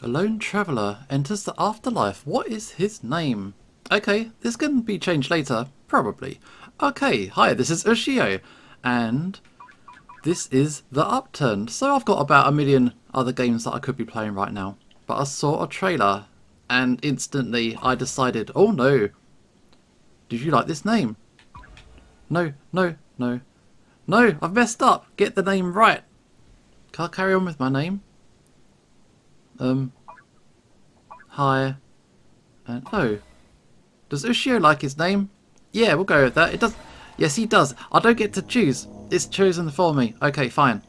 A lone traveller enters the afterlife. What is his name? Okay, this can be changed later. Probably. Okay, hi, this is Ushio. And this is The Upturned. So I've got about a million other games that I could be playing right now. But I saw a trailer and instantly I decided, oh no. Did you like this name? No, no, no. No, I've messed up. Get the name right. Can I carry on with my name? Um. Hi. And oh. Does Ushio like his name? Yeah, we'll go with that. It does. Yes, he does. I don't get to choose. It's chosen for me. Okay, fine.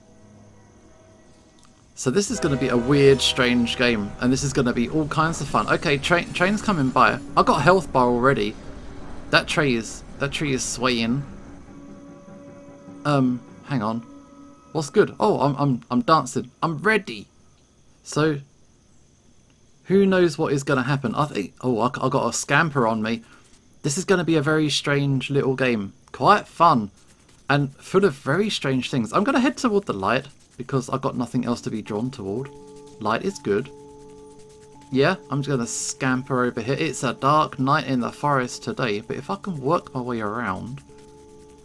So this is going to be a weird, strange game, and this is going to be all kinds of fun. Okay, train train's coming by. I've got health bar already. That tree is that tree is swaying. Um, hang on. What's good? Oh, I'm I'm I'm dancing. I'm ready. So, who knows what is going to happen? I think. Oh, I, I got a scamper on me. This is going to be a very strange little game. Quite fun, and full of very strange things. I'm going to head toward the light because I've got nothing else to be drawn toward. Light is good. Yeah, I'm just going to scamper over here. It's a dark night in the forest today, but if I can work my way around...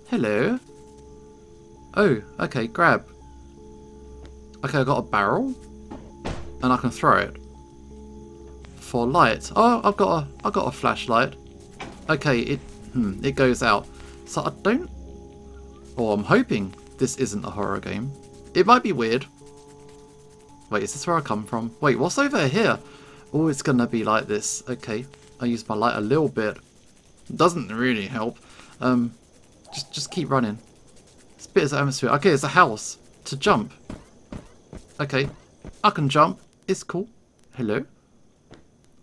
Hello? Oh, okay, grab. Okay, I got a barrel, and I can throw it. For light. Oh, I've got a, I've got a flashlight. Okay, it, hmm, it goes out. So I don't, or I'm hoping this isn't a horror game. It might be weird. Wait, is this where I come from? Wait, what's over here? Oh, it's gonna be like this. Okay, I use my light a little bit. Doesn't really help. Um, just just keep running. It's a bit of atmosphere. Okay, it's a house. To jump. Okay, I can jump. It's cool. Hello?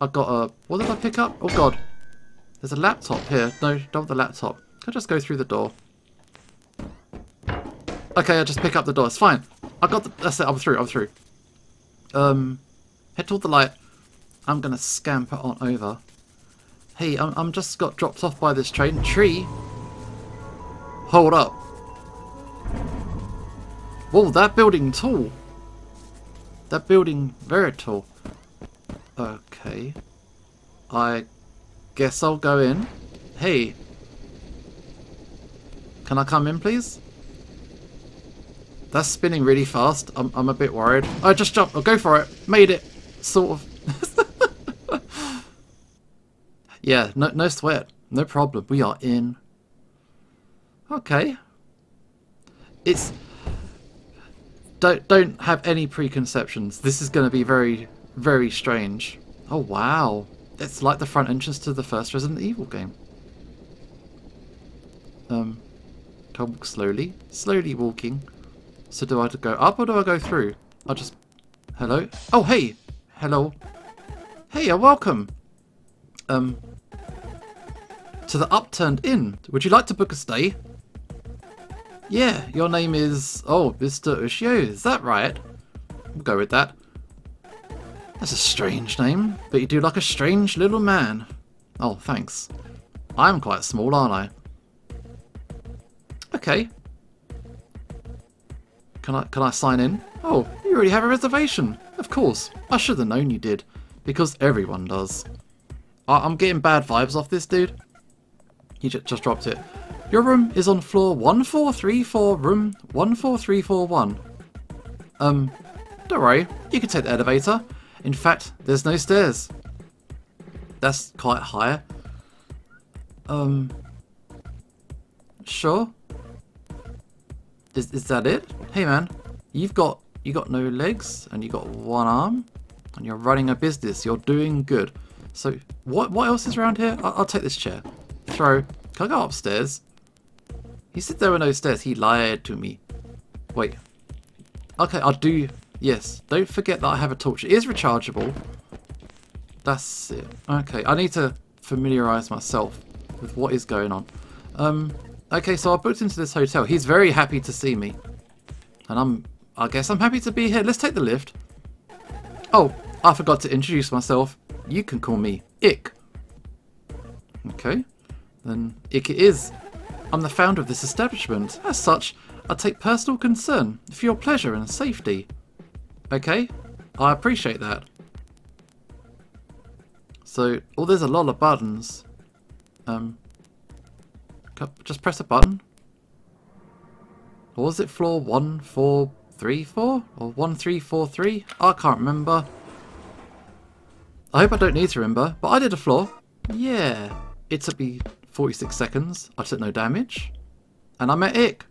I got a... What did I pick up? Oh god. There's a laptop here. No, don't the laptop. Can I just go through the door? Okay, I just pick up the door. It's fine. I got the... That's it. I'm through. I'm through. Um, head toward the light. I'm going to scamper on over. Hey, I'm, I'm just got dropped off by this train. Tree? Hold up. Whoa, that building tall. That building very tall. Okay. I guess I'll go in. Hey. Can I come in, please? That's spinning really fast. I'm, I'm a bit worried. I just jumped. I'll go for it. Made it. Sort of. yeah, no, no sweat. No problem. We are in. Okay. It's... Don't, don't have any preconceptions. This is going to be very, very strange. Oh, wow. It's like the front entrance to the first Resident Evil game. Um, can I walk slowly? Slowly walking. So do I go up or do I go through? I'll just... Hello? Oh, hey! Hello. Hey, welcome. Um... To the Upturned Inn. Would you like to book a stay? Yeah, your name is... Oh, Mr. Ushio, is that right? We'll go with that. That's a strange name, but you do like a strange little man. Oh, thanks. I'm quite small, aren't I? Okay, can I can I sign in? Oh, you already have a reservation. Of course. I should have known you did. Because everyone does. I am getting bad vibes off this dude. He just dropped it. Your room is on floor 1434, room 14341. Um, don't worry. You can take the elevator. In fact, there's no stairs. That's quite high. Um, sure. Is, is that it? Hey man, you've got you got no legs and you got one arm and you're running a business. You're doing good. So what what else is around here? I'll, I'll take this chair. Throw. Can I go upstairs? He said there were no stairs. He lied to me. Wait. Okay, I'll do... Yes. Don't forget that I have a torch. It is rechargeable. That's it. Okay, I need to familiarise myself with what is going on. Um, Okay, so I booked into this hotel. He's very happy to see me. And I'm, I guess I'm happy to be here. Let's take the lift. Oh, I forgot to introduce myself. You can call me Ick. Okay, then Ick it is. I'm the founder of this establishment. As such, I take personal concern for your pleasure and safety. Okay, I appreciate that. So, oh, there's a lot of buttons. Um, just press a button. Or was it floor one, four, three, four, or one, three, four, three? I can't remember. I hope I don't need to remember, but I did a floor. Yeah, it took me 46 seconds. I took no damage, and I'm at Ick.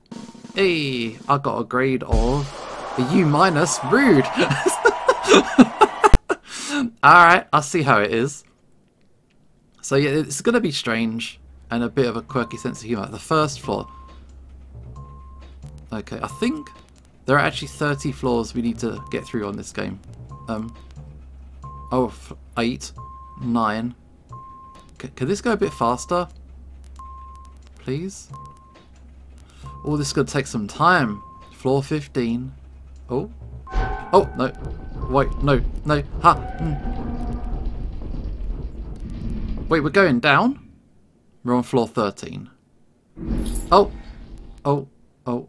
Hey, I got a grade of a U minus. Rude. Alright, I'll see how it is. So yeah, it's going to be strange and a bit of a quirky sense of humour. The first floor. Okay, I think there are actually 30 floors we need to get through on this game. Um, oh, eight, nine. C can this go a bit faster? Please? Oh, this is going to take some time. Floor 15. Oh. Oh, no. Wait, no, no. Ha! Mm. Wait, we're going down? We're on floor 13. Oh! Oh, oh,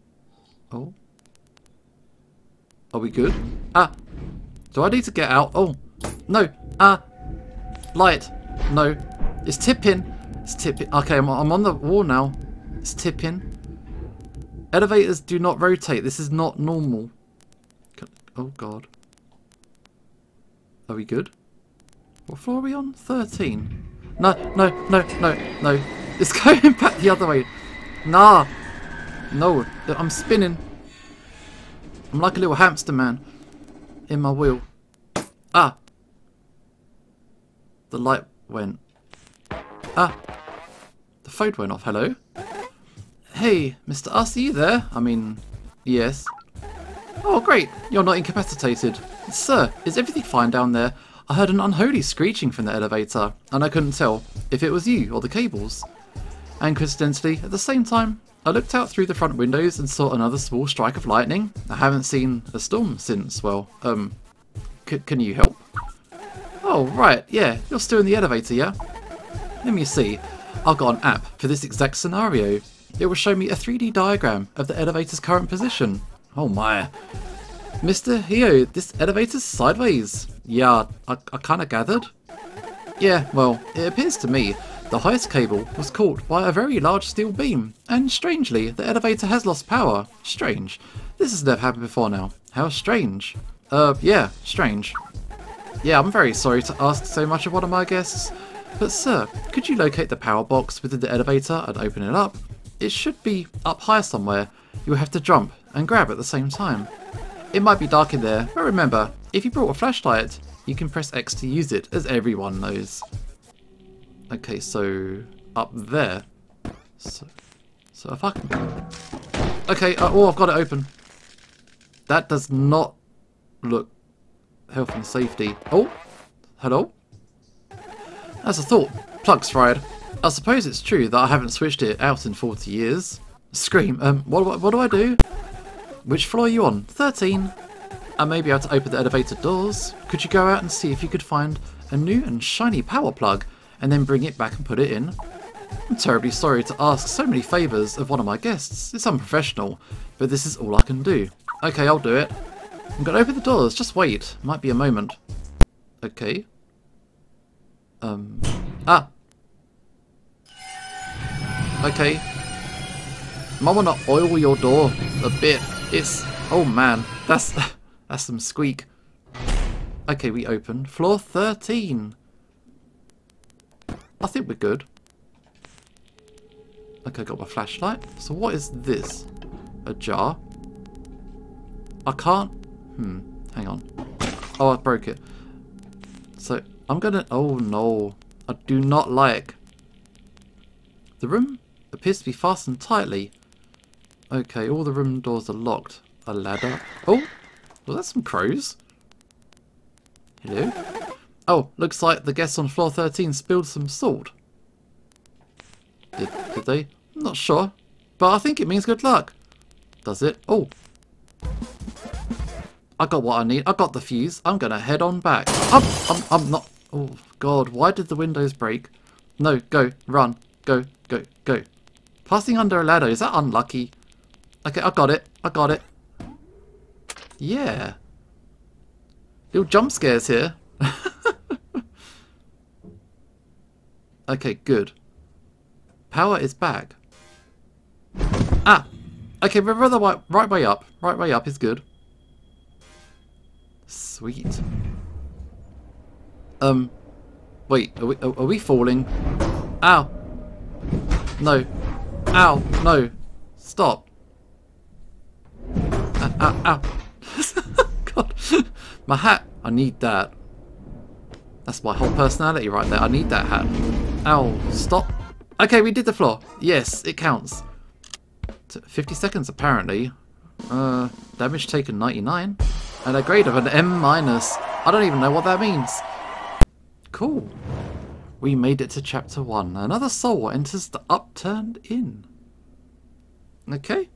oh. Are we good? Ah! Do I need to get out? Oh! No! Ah! Light! No! It's tipping! It's tipping. Okay, I'm, I'm on the wall now. It's tipping. Elevators do not rotate. This is not normal. Oh god. Are we good? What floor are we on? 13. No, no, no, no, no. It's going back the other way. Nah. No, I'm spinning. I'm like a little hamster man in my wheel. Ah. The light went. Ah. The phone went off. Hello? Hey, Mr. Us, are you there? I mean, yes. Oh, great. You're not incapacitated. Sir, is everything fine down there? I heard an unholy screeching from the elevator, and I couldn't tell if it was you or the cables. And coincidentally, at the same time, I looked out through the front windows and saw another small strike of lightning. I haven't seen a storm since, well, um, can you help? Oh, right, yeah, you're still in the elevator, yeah? Let me see. I've got an app for this exact scenario. It will show me a 3D diagram of the elevator's current position. Oh my. Mr. Hio, this elevator's sideways. Yeah, I, I kinda gathered. Yeah, well, it appears to me the highest cable was caught by a very large steel beam, and strangely, the elevator has lost power. Strange. This has never happened before now. How strange. Uh, yeah, strange. Yeah, I'm very sorry to ask so much of one of my guests, but sir, could you locate the power box within the elevator and open it up? It should be up high somewhere. You will have to jump and grab at the same time. It might be dark in there, but remember, if you brought a flashlight, you can press X to use it, as everyone knows. Okay, so up there. So, so if I can... Okay, uh, oh, I've got it open. That does not look health and safety. Oh, hello? As a thought, plug's fried. I suppose it's true that I haven't switched it out in 40 years. Scream, um, what, what do I do? Which floor are you on? 13. I may be able to open the elevator doors. Could you go out and see if you could find a new and shiny power plug and then bring it back and put it in? I'm terribly sorry to ask so many favours of one of my guests. It's unprofessional, but this is all I can do. Okay, I'll do it. I'm to open the doors. Just wait. Might be a moment. Okay. Um. Ah. Okay. Might want to oil your door a bit. It's... Oh man, that's... That's some squeak. Okay, we open. Floor 13. I think we're good. Okay, got my flashlight. So what is this? A jar? I can't... Hmm, hang on. Oh, I broke it. So, I'm gonna... Oh no. I do not like... The room appears to be fastened tightly. Okay, all the room doors are locked. A ladder. Oh! Was that some crows? Hello? Oh, looks like the guests on floor 13 spilled some salt. Did, did they? I'm not sure. But I think it means good luck. Does it? Oh. I got what I need. I got the fuse. I'm to head on back. I'm, I'm, I'm not... Oh, God. Why did the windows break? No, go. Run. Go, go, go. Passing under a ladder. Is that unlucky? Okay, I got it. I got it. Yeah. Little jump scares here. Okay, good. Power is back. Ah! Okay, we're rather right, right way up. Right way up is good. Sweet. Um, wait, are we, are we falling? Ow! No. Ow, no. Stop. Ow, ow. God. My hat. I need that. That's my whole personality right there. I need that hat. Ow, stop. Okay, we did the floor. Yes, it counts. 50 seconds apparently. Uh, damage taken 99. And a grade of an M minus. I don't even know what that means. Cool. We made it to chapter 1. Another soul enters the upturned inn. Okay.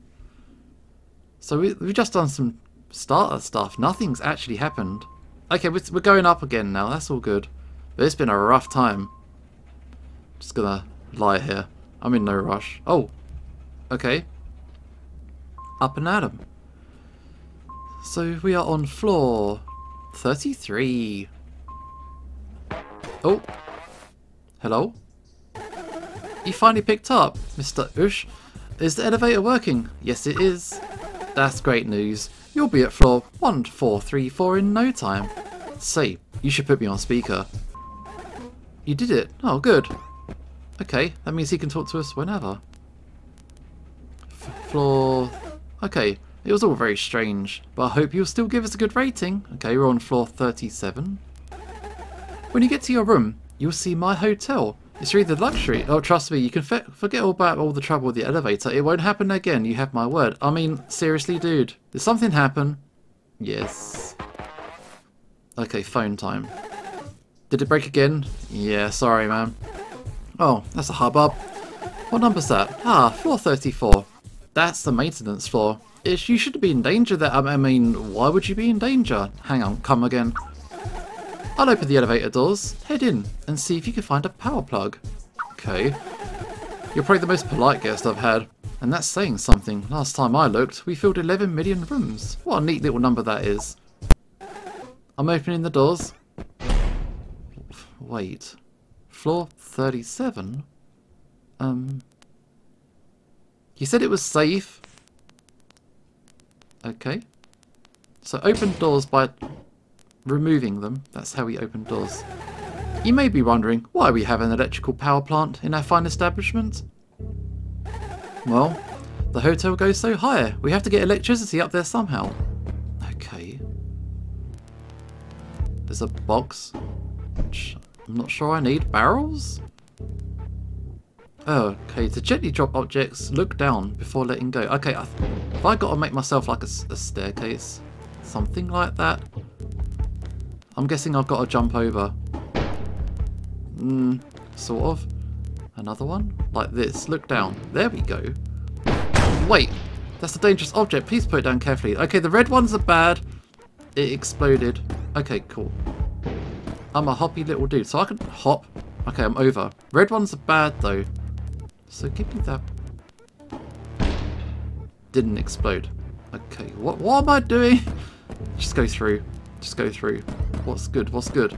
So we, we've just done some starter stuff. Nothing's actually happened. Okay, we're, we're going up again now. That's all good. But it's been a rough time. Just gonna lie here. I'm in no rush. Oh. Okay. Up and at 'em. So we are on floor 33. Oh. Hello? You finally picked up, Mr. Ush. Is the elevator working? Yes, it is. That's great news. You'll be at floor 1434 in no time. Say, you should put me on speaker. You did it? Oh, good. Okay, that means he can talk to us whenever. F floor... Okay, it was all very strange, but I hope you'll still give us a good rating. Okay, we're on floor 37. When you get to your room, you'll see my hotel. It's really the luxury. Oh, trust me, you can forget all about all the trouble with the elevator. It won't happen again, you have my word. I mean, seriously, dude. Did something happen? Yes. Okay, phone time. Did it break again? Yeah, sorry, man. Oh, that's a hubbub. What number's that? Ah, 434. That's the maintenance floor. Ish, you should be in danger there. I mean, why would you be in danger? Hang on, come again. I'll open the elevator doors, head in, and see if you can find a power plug. Okay. You're probably the most polite guest I've had. And that's saying something. Last time I looked, we filled 11 million rooms. What a neat little number that is. I'm opening the doors. Wait. Floor 37? Um... You said it was safe. Okay. So open doors by removing them. That's how we open doors. You may be wondering, why we have an electrical power plant in our fine establishment? Well, the hotel goes so high, we have to get electricity up there somehow. Okay. There's a box, which I'm not sure I need. Barrels? Oh, okay, to gently drop objects, look down before letting go. Okay, I have I got to make myself like a, a staircase? Something like that? I'm guessing I've got to jump over. Hmm, sort of. Another one? Like this. Look down. There we go. Wait, that's a dangerous object. Please put it down carefully. Okay, the red ones are bad. It exploded. Okay, cool. I'm a hoppy little dude, so I can hop. Okay, I'm over. Red ones are bad, though. So give me that. Didn't explode. Okay, what, what am I doing? Just go through. Just go through. What's good? What's good?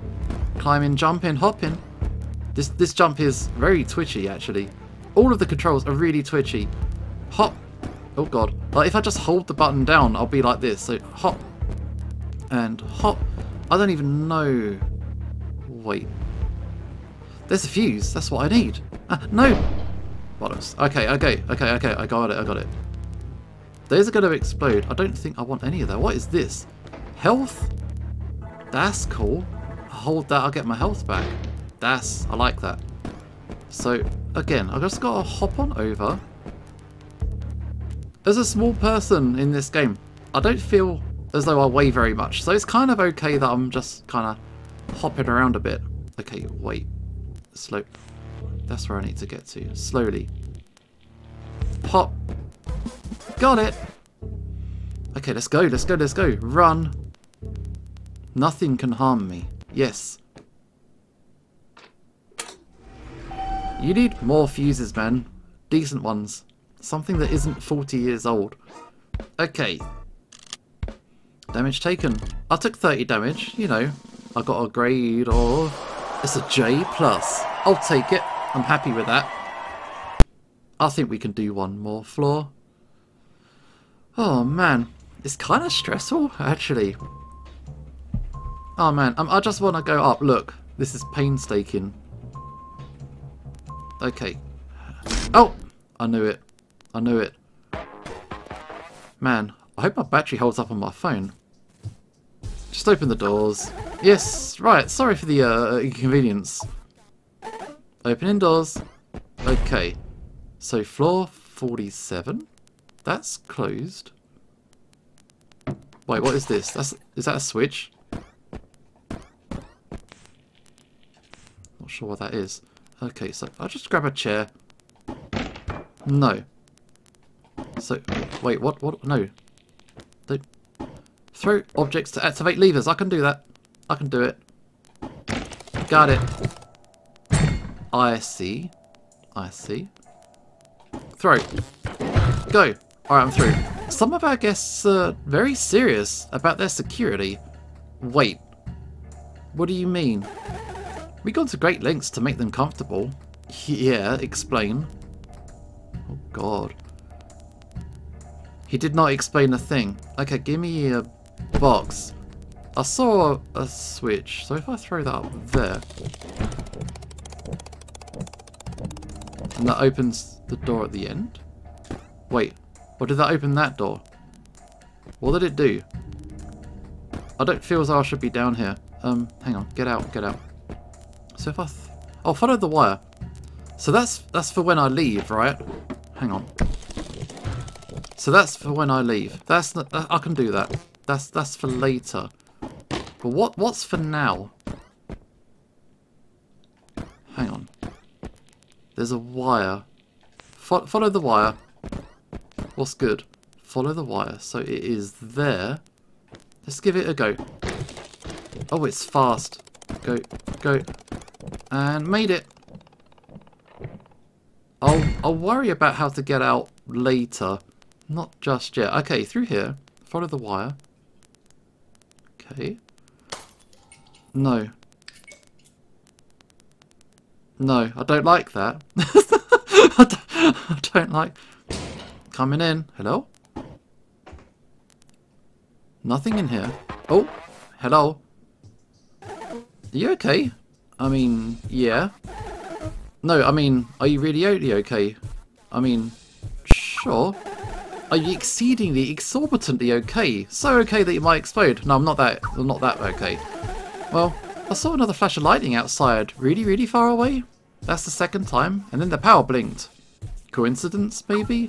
Climbing, jumping, hopping. This this jump is very twitchy actually. All of the controls are really twitchy. Hop. Oh god. Like if I just hold the button down, I'll be like this. So hop and hop. I don't even know. Wait. There's a fuse. That's what I need. Ah, no. Bollocks. Okay, okay, okay, okay. I got it. I got it. Those are going to explode. I don't think I want any of that. What is this? Health? That's cool. I hold that, I'll get my health back. That's, I like that. So, again, I've just got to hop on over. As a small person in this game, I don't feel as though I weigh very much. So it's kind of okay that I'm just kind of hopping around a bit. Okay, wait. Slow. That's where I need to get to. Slowly. Pop. Got it. Okay, let's go, let's go, let's go. Run. Nothing can harm me. Yes. You need more fuses, man. Decent ones. Something that isn't 40 years old. Okay. Damage taken. I took 30 damage, you know. I got a grade of... It's a J+. plus. I'll take it. I'm happy with that. I think we can do one more floor. Oh man, it's kind of stressful actually. Oh man, um, I just want to go up. Look, this is painstaking. Okay. Oh! I knew it. I knew it. Man, I hope my battery holds up on my phone. Just open the doors. Yes, right, sorry for the uh, inconvenience. Opening doors. Okay. So floor 47? That's closed. Wait, what is this? That's Is that a switch? Not sure what that is. Okay, so I'll just grab a chair. No. So, wait, what, what, no. Throw objects to activate levers. I can do that. I can do it. Got it. I see. I see. Throw. Go. Alright, I'm through. Some of our guests are very serious about their security. Wait. What do you mean? We've gone to great lengths to make them comfortable. Yeah, explain. Oh god. He did not explain a thing. Okay, give me a box. I saw a, a switch, so if I throw that up there... And that opens the door at the end? Wait, or did that open that door? What did it do? I don't feel as though I should be down here. Um, hang on, get out, get out. So if I... I'll oh, follow the wire. So that's that's for when I leave, right? Hang on. So that's for when I leave. That's not, I can do that. That's that's for later. But what what's for now? Hang on. There's a wire. Fo follow the wire. What's good? Follow the wire. So it is there. Let's give it a go. Oh, it's fast. Go, go. And made it. I'll, I'll worry about how to get out later. Not just yet. Okay, through here. Follow the wire. Okay. No. No, I don't like that. I, don't, I don't like... Coming in. Hello? Nothing in here. Oh, hello. Are you okay? I mean, yeah. No, I mean, are you really only okay? I mean, sure. Are you exceedingly, exorbitantly okay? So okay that you might explode. No, I'm not that, I'm not that okay. Well, I saw another flash of lightning outside, really, really far away. That's the second time, and then the power blinked. Coincidence, maybe?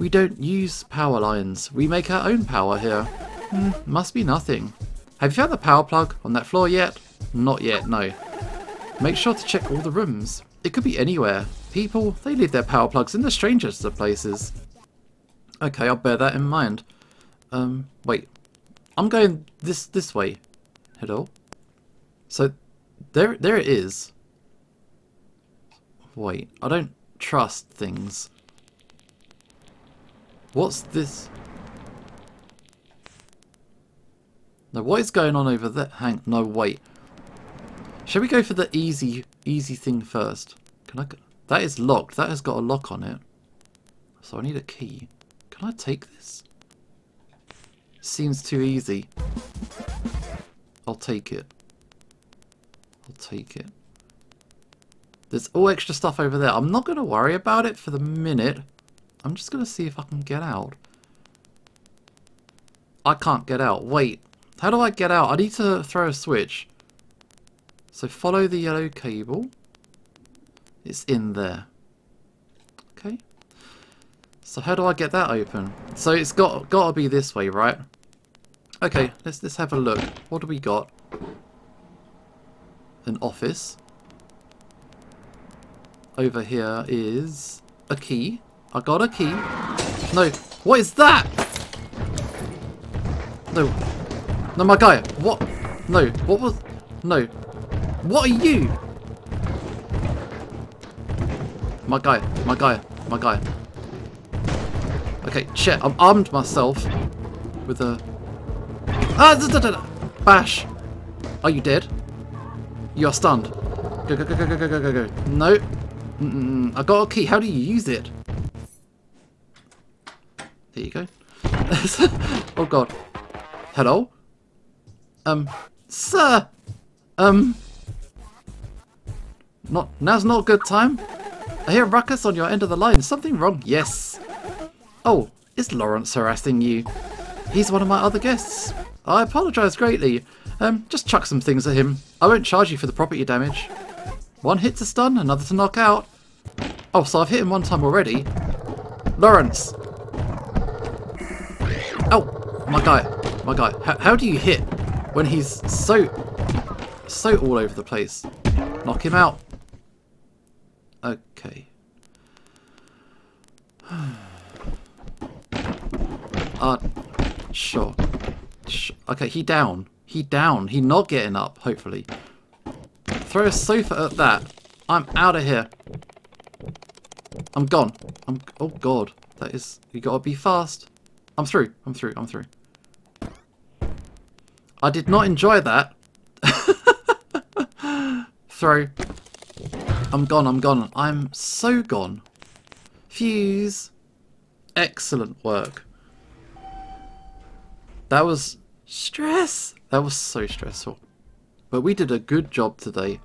We don't use power lines. We make our own power here. Hmm, must be nothing. Have you found the power plug on that floor yet? Not yet, no. Make sure to check all the rooms. It could be anywhere. People, they leave their power plugs in the strangest of places. Okay, I'll bear that in mind. Um, wait. I'm going this this way. Hello? So, there, there it is. Wait, I don't trust things. What's this? Now, what is going on over there? Hang, no, wait. Shall we go for the easy, easy thing first? Can I? That is locked. That has got a lock on it. So I need a key. Can I take this? Seems too easy. I'll take it. I'll take it. There's all extra stuff over there. I'm not going to worry about it for the minute. I'm just going to see if I can get out. I can't get out. Wait. How do I get out? I need to throw a switch. So follow the yellow cable. It's in there. Okay. So how do I get that open? So it's got got to be this way, right? Okay, let's let's have a look. What do we got? An office. Over here is a key. I got a key. No, what is that? No, no, my guy. What? No, what was? No, what are you? My guy, my guy, my guy. Okay, shit, I'm armed myself with a... Ah, da, da, da, bash. Are you dead? You are stunned. Go, go, go, go, go, go, go, go. No, Mm -mm, I got a key. How do you use it? There you go. oh god. Hello? Um, sir! Um... Not, now's not a good time. I hear ruckus on your end of the line. Something wrong? Yes. Oh, is Lawrence harassing you? He's one of my other guests. I apologise greatly. Um, just chuck some things at him. I won't charge you for the property damage. One hit to stun, another to knock out. Oh, so I've hit him one time already. Lawrence! Oh, my guy, my guy. H how do you hit when he's so, so all over the place? Knock him out. Okay. uh, sure. Okay, he down. He down. He not getting up, hopefully. Throw a sofa at that. I'm out of here. I'm gone. I'm. Oh god, that is. You gotta be fast. I'm through. I'm through. I'm through. I did not enjoy that. Throw. I'm gone. I'm gone. I'm so gone. Fuse. Excellent work. That was stress. That was so stressful. But we did a good job today.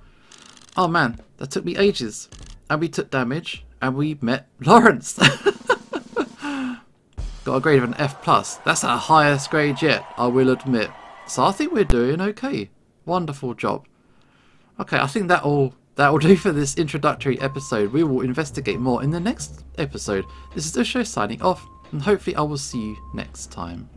Oh man, that took me ages. And we took damage. And we met Lawrence. Got a grade of an F+. plus. That's our highest grade yet, I will admit. So I think we're doing okay. Wonderful job. Okay, I think that'll that will do for this introductory episode. We will investigate more in the next episode. This is Ushio signing off, and hopefully I will see you next time.